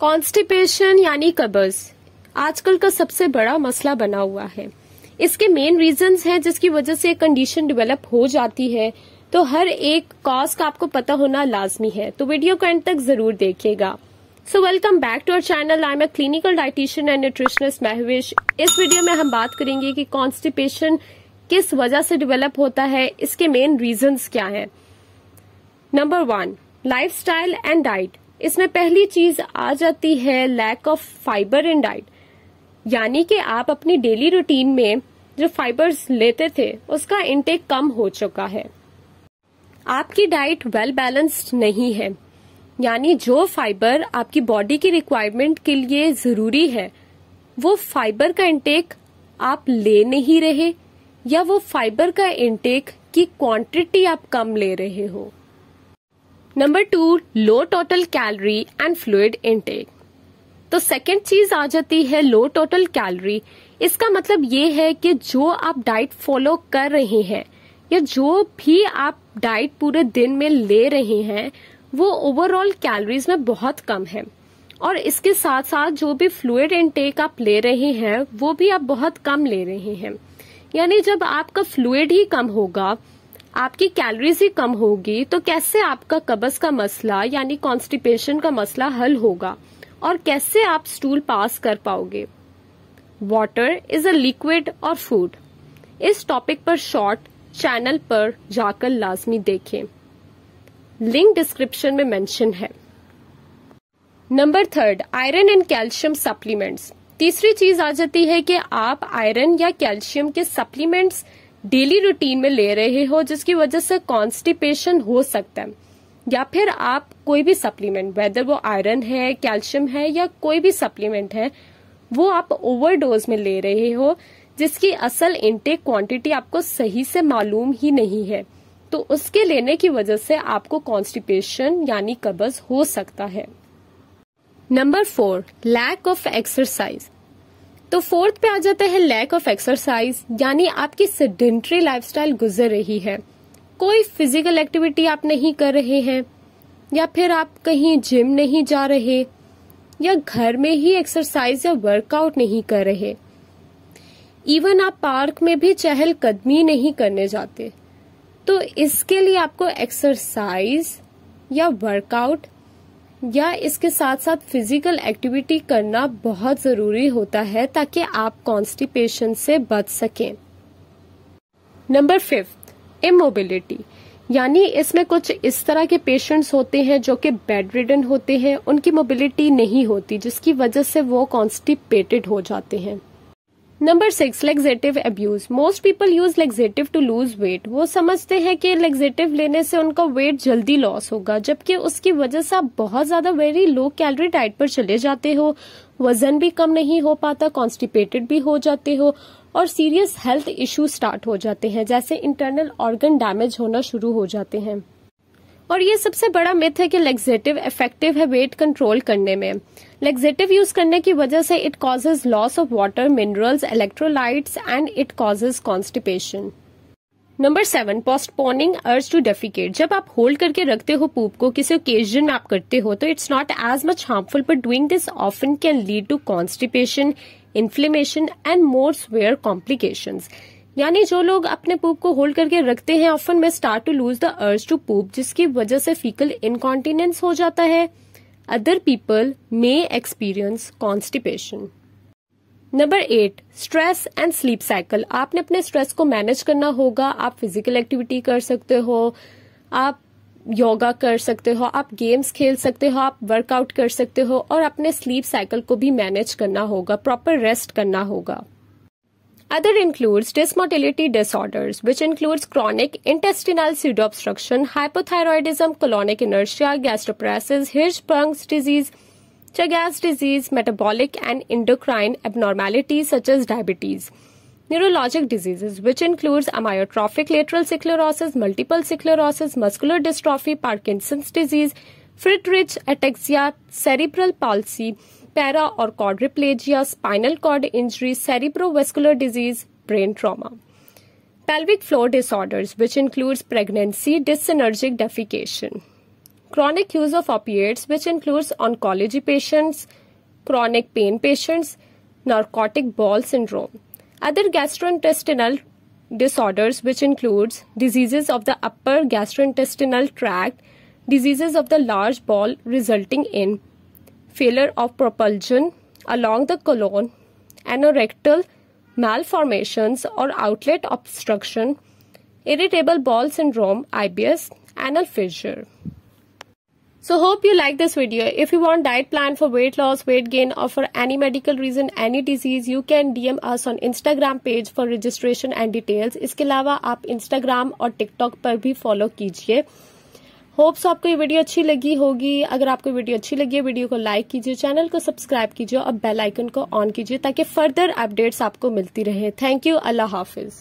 Constipation यानी कब्ज। आजकल का सबसे बड़ा मसला बना हुआ है। इसके मेन रीजंस हैं जिसकी वजह से कंडीशन डेवलप हो जाती है। तो हर एक कॉज का आपको पता होना लाजमी है। तो वीडियो को एंड तक ज़रूर देखिएगा। So welcome back to our channel I am a clinical dietitian and nutritionist Mahvish इस वीडियो में हम बात करेंगे कि कॉन्स्टिपेशन किस वजह से डेवलप होता है। इसके मेन रीजंस क्या हैं? Number one lifestyle and diet इसमें पहली चीज़ आ जाती है lack of fibre in diet यानी कि आप अपनी डेली रूटीन में जो फाइबर्स लेते थे, उसका इनटेक कम हो चुका है। आपकी डाइट वेल बैलेंस्ड नहीं है। यानी जो फाइबर आपकी बॉडी की रिक्वायरमेंट के लिए ज़रूरी है, वो फाइबर का इंटेक आप ले नहीं रहे, या वो फाइबर का इंटेक की क्वांटिटी आप कम ले रहे हो। Number two low total calorie and fluid intake तो सेकेंड चीज़ आ जाती है लो टोटल कैलोरी इसका मतलब ये है कि जो आप डाइट फॉलो कर रहे हैं, या जो भी आप डाइट पूरे दिन में ले रहे हैं, वो ओवरऑल कैलोरीज में बहुत कम है। और इसके साथ साथ जो भी फ्लूड इनटेक आप ले रहे हैं, वो भी आप बहुत कम ले रहे हैं। यानी जब आपका फ्लूड ही कम होगा आपकी कैलोरीज ही कम होगी तो कैसे आपका कब्ज का मसला, यानी कॉन्स्टिपेशन का मसला हल होगा? और कैसे आप स्टूल पास कर पाओगे? वाटर इज़ अ लिक्विड और फ़ूड इस टॉपिक पर शॉर्ट चैनल पर जाकर लाजमी देखें। लिंक डिस्क्रिप्शन में मेंशन है। Number third iron and calcium supplements तीसरी चीज़ आ जाती है कि आप आयरन या कैल्शियम के सप्लीमेंट्स डेली रूटीन में ले रहे हो, जिसकी वजह से कॉन्स्टिपेशन हो सकता है। या फिर आप कोई भी सप्लीमेंट वेदर वो आयरन है कैल्शियम है, या कोई भी सप्लीमेंट है, वो आप ओवरडोज में ले रहे हो, जिसकी असल इनटेक क्वांटिटी आपको सही से मालूम ही नहीं है। तो उसके लेने की वजह से आपको कॉन्स्टिपेशन यानी कब्ज हो सकता है। Number four lack of exercise तो फोर्थ पे आ जाता है लैक ऑफ़ एक्सरसाइज यानी आपकी सेडेंट्री लाइफस्टाइल गुजर रही है। कोई फ़िज़िकल एक्टिविटी आप नहीं कर रहे हैं, या फिर आप कहीं जिम नहीं जा रहे, या घर में ही एक्सरसाइज या वर्कआउट नहीं कर रहे। इवन आप पार्क में भी चहल कदमी नहीं करने जाते। तो इसके लिए आपको एक्सरसाइज या वर्कआउट या इसके साथ साथ फ़िज़िकल एक्टिविटी करना बहुत ज़रूरी होता है ताकि आप कॉन्स्टिपेशन से बच सकें। नंबर फिफ्थ इमोबिलिटी यानी इसमें कुछ इस तरह के पेशेंट्स होते हैं जो कि बेड रिडन होते हैं, उनकी मोबिलिटी नहीं होती, जिसकी वजह से वो कॉन्स्टिपेटेड हो जाते हैं। Number six laxative abuse most people use laxative to lose weight वो समझते हैं कि लेग्जेटिव लेने से उनका वेट जल्दी लॉस होगा, जबकि उसकी वजह से आप बहुत ज़्यादा वेरी लो कैलोरी डाइट पर चले जाते हो। वज़न भी कम नहीं हो पाता कॉन्स्टिपेटेड भी हो जाते हो और सीरियस हेल्थ इश्यू स्टार्ट हो जाते हैं, जैसे इंटरनल ऑर्गन डैमेज होना शुरू हो जाते हैं। और ये सबसे बड़ा मिथ है कि लेग्जेटिव इफ़ेक्टिव है वेट कंट्रोल करने में। लेग्जेटिव यूज़ करने की वजह से it causes loss of water minerals electrolytes and it causes constipation number seven postponing urge to defecate जब आप होल्ड करके रखते हो पूप को, किसी ओकेजन में आप करते हो तो it's not as much harmful but doing this often can lead to constipation inflammation and more severe complication यानी जो लोग अपने पूप को होल्ड करके रखते हैं ऑफन में start to lose the urge to poop जिसकी वजह से फीकल इनकॉन्टिनेंस हो जाता है। Other people may experience constipation number eight stress and sleep cycle आपने अपने स्ट्रेस को मैनेज करना होगा। आप फ़िज़िकल एक्टिविटी कर सकते हो। आप योगा कर सकते हो। आप गेम्स खेल सकते हो। आप वर्कआउट कर सकते हो। और अपने स्लीप साइकिल को भी मैनेज करना होगा। प्रॉपर रेस्ट करना होगा। Other includes dysmotility disorders, which includes chronic intestinal pseudoobstruction, hypothyroidism, colonic inertia, gastroparesis, Hirschsprung's disease, Chagas disease, metabolic and endocrine abnormalities such as diabetes. Neurologic diseases, which includes amyotrophic lateral sclerosis, multiple sclerosis, muscular dystrophy, Parkinson's disease, Friedreich ataxia, cerebral palsy, para or quadriplegia, spinal cord injury, cerebrovascular disease, brain trauma. Pelvic floor disorders, which includes pregnancy, dyssynergic defecation. chronic use of opiates, which includes oncology patients, chronic pain patients, narcotic bowel syndrome. Other gastrointestinal disorders, which includes diseases of the upper gastrointestinal tract, diseases of the large bowel resulting in failure of propulsion along the colon, anorectal malformations or outlet obstruction, irritable bowel syndrome, IBS, anal fissure. So hope you like this video. If you want diet plan for weight loss, weight gain or for any medical reason, any disease, you can DM us on Instagram page for registration and details. इसके अलावा आप Instagram और TikTok पर भी follow कीजिए Hopes आपको ये video अच्छी लगी होगी। अगर आपको वीडियो अच्छी लगी है वीडियो को लाइक कीजिए चैनल को सब्सक्राइब कीजिए और बेल आइकन को ऑन कीजिए ताकि फर्दर अपडेट्स आपको मिलती रहे। थैंक यू अल्लाह हाफिज।